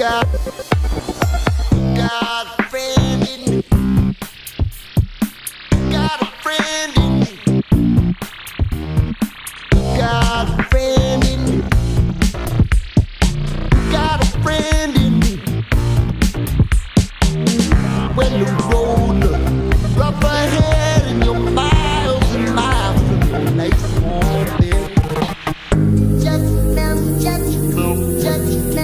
God, God, friend in me. Got a friend in me. Got a friend in me. Got a friend in me. When the road looks rough ahead.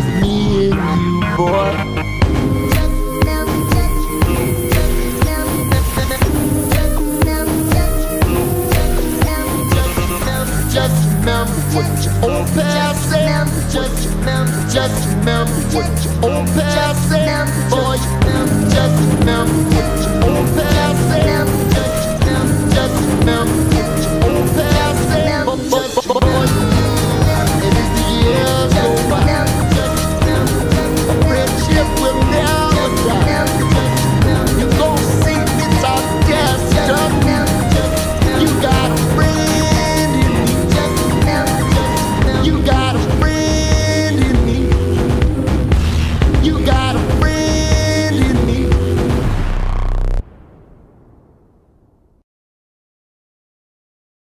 just me and you, boy. Just remember what your old past said. Just remember, just remember what your old past said. Boy, just remember